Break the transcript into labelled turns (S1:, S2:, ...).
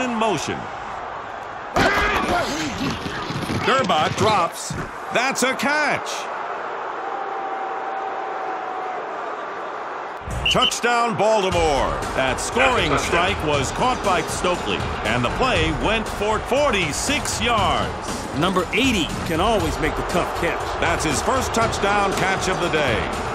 S1: Man in motion. Durbot drops. That's a catch. Touchdown, Baltimore. That scoring strike was caught by Stokley, and the play went for 46 yards.
S2: Number 80 can always make the tough catch.
S1: That's his first touchdown catch of the day.